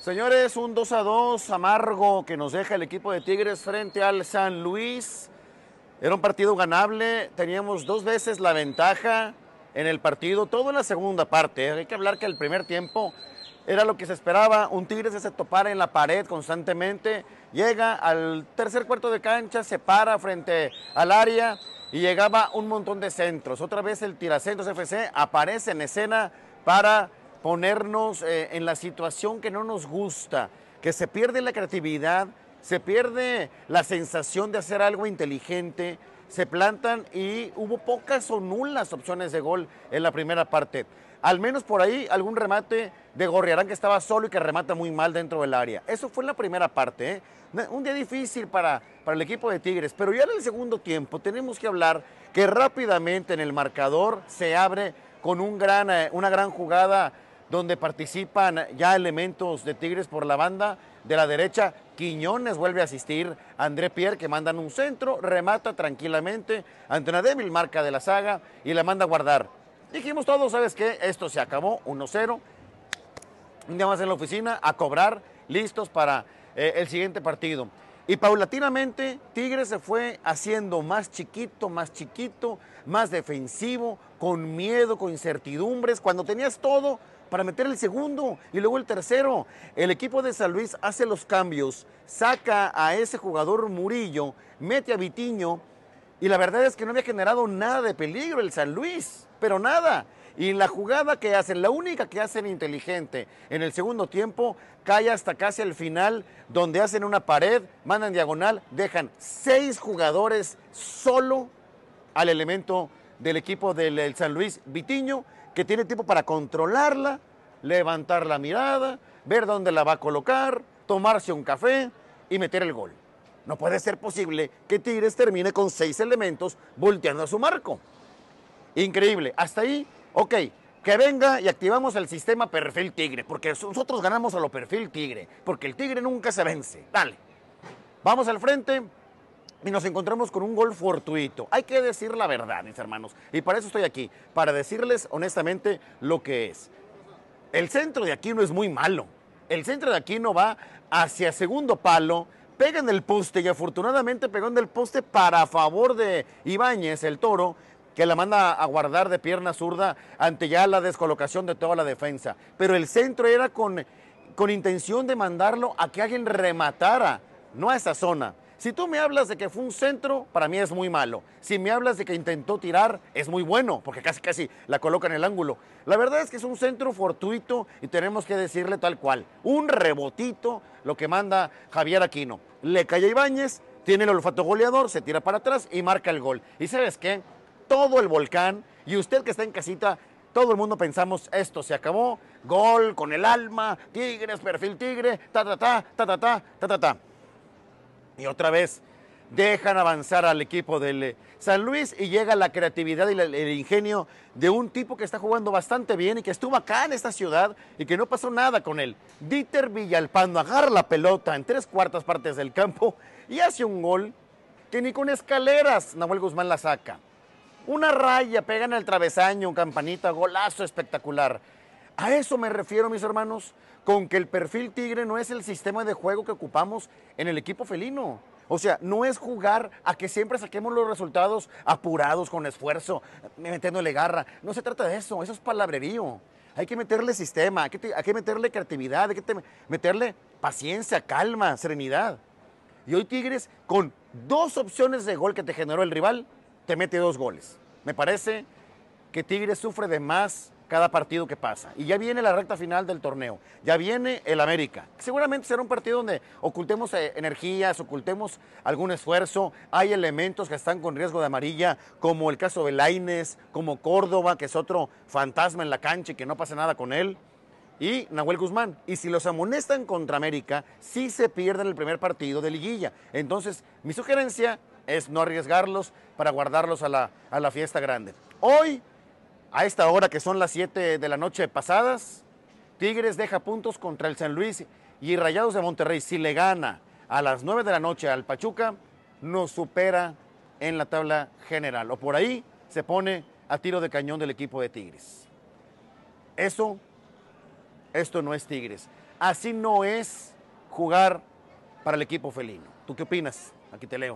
Señores, un 2 a 2 amargo que nos deja el equipo de Tigres frente al San Luis. Era un partido ganable, teníamos dos veces la ventaja en el partido, todo en la segunda parte. Hay que hablar que el primer tiempo era lo que se esperaba, un Tigres que se topara en la pared constantemente, llega al tercer cuarto de cancha, se para frente al área y llegaba un montón de centros. Otra vez el Tiracentros FC aparece en escena para ponernos eh, en la situación que no nos gusta, que se pierde la creatividad, se pierde la sensación de hacer algo inteligente, se plantan y hubo pocas o nulas opciones de gol en la primera parte. Al menos por ahí algún remate de Gorriarán que estaba solo y que remata muy mal dentro del área. Eso fue en la primera parte. ¿eh? Un día difícil para, para el equipo de Tigres, pero ya en el segundo tiempo tenemos que hablar que rápidamente en el marcador se abre con un gran, eh, una gran jugada donde participan ya elementos de Tigres por la banda de la derecha. Quiñones vuelve a asistir, André Pierre que mandan un centro, remata tranquilamente ante una débil marca de la saga y la manda a guardar. Dijimos todos, ¿sabes qué? Esto se acabó, 1-0. Un más en la oficina, a cobrar, listos para eh, el siguiente partido. Y paulatinamente Tigres se fue haciendo más chiquito, más chiquito, más defensivo, con miedo, con incertidumbres. Cuando tenías todo, para meter el segundo y luego el tercero. El equipo de San Luis hace los cambios, saca a ese jugador Murillo, mete a Vitiño y la verdad es que no había generado nada de peligro el San Luis, pero nada. Y la jugada que hacen, la única que hacen inteligente en el segundo tiempo, cae hasta casi el final, donde hacen una pared, mandan diagonal, dejan seis jugadores solo al elemento del equipo del San Luis Vitiño que tiene tiempo para controlarla, levantar la mirada, ver dónde la va a colocar, tomarse un café y meter el gol. No puede ser posible que Tigres termine con seis elementos volteando a su marco. Increíble. Hasta ahí, ok, que venga y activamos el sistema perfil Tigre, porque nosotros ganamos a lo perfil Tigre, porque el Tigre nunca se vence. Dale. Vamos al frente, y nos encontramos con un gol fortuito. Hay que decir la verdad, mis hermanos. Y para eso estoy aquí, para decirles honestamente lo que es. El centro de Aquino es muy malo. El centro de Aquino va hacia segundo palo, pega en el poste y afortunadamente pegó en el poste para favor de Ibáñez, el toro, que la manda a guardar de pierna zurda ante ya la descolocación de toda la defensa. Pero el centro era con, con intención de mandarlo a que alguien rematara, no a esa zona. Si tú me hablas de que fue un centro, para mí es muy malo. Si me hablas de que intentó tirar, es muy bueno, porque casi casi la coloca en el ángulo. La verdad es que es un centro fortuito y tenemos que decirle tal cual. Un rebotito, lo que manda Javier Aquino. Le cae a Ibáñez, tiene el olfato goleador, se tira para atrás y marca el gol. ¿Y sabes qué? Todo el volcán y usted que está en casita, todo el mundo pensamos, esto se acabó, gol con el alma, Tigres, perfil Tigre, ta ta ta, ta ta ta, ta ta ta. Y otra vez dejan avanzar al equipo del eh, San Luis y llega la creatividad y el ingenio de un tipo que está jugando bastante bien y que estuvo acá en esta ciudad y que no pasó nada con él. Dieter Villalpando agarra la pelota en tres cuartas partes del campo y hace un gol que ni con escaleras Nahuel Guzmán la saca. Una raya, pega en el travesaño, campanita, golazo espectacular. A eso me refiero, mis hermanos con que el perfil tigre no es el sistema de juego que ocupamos en el equipo felino. O sea, no es jugar a que siempre saquemos los resultados apurados, con esfuerzo, metiéndole garra. No se trata de eso, eso es palabrerío. Hay que meterle sistema, hay que, meterle creatividad, hay que meterle paciencia, calma, serenidad. Y hoy Tigres, con dos opciones de gol que te generó el rival, te mete dos goles. Me parece que Tigres sufre de más cada partido que pasa. Y ya viene la recta final del torneo, ya viene el América. Seguramente será un partido donde ocultemos eh, energías, ocultemos algún esfuerzo. Hay elementos que están con riesgo de amarilla, como el caso de Laines, como Córdoba, que es otro fantasma en la cancha y que no pasa nada con él. Y Nahuel Guzmán. Y si los amonestan contra América, sí se pierden el primer partido de liguilla. Entonces, mi sugerencia es no arriesgarlos para guardarlos a la, a la fiesta grande. Hoy a esta hora que son las 7 de la noche pasadas, Tigres deja puntos contra el San Luis y Rayados de Monterrey, si le gana a las 9 de la noche al Pachuca, nos supera en la tabla general. O por ahí se pone a tiro de cañón del equipo de Tigres. Eso, esto no es Tigres. así no es jugar para el equipo felino. ¿Tú qué opinas? Aquí te leo.